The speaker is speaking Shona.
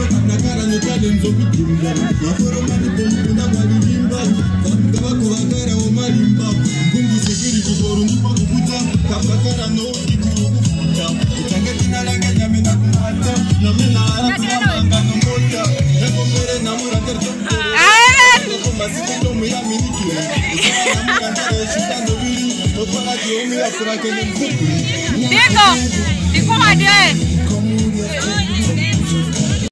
vakanakara nekadenzokudhimba vaforomani pomukunda kwavirimba vakavakovakarawo marimba kungisekiri kutorungupa kuputa kabakara nokikuru kufuta utange tinaranga nyamina kumata namina aratuvabanga nomota nekombere namurakertomasiku ndomuyaminikira namurakara yeshuta ndoviri otwakadiomuyakurake nemuku ndiko ndikomadie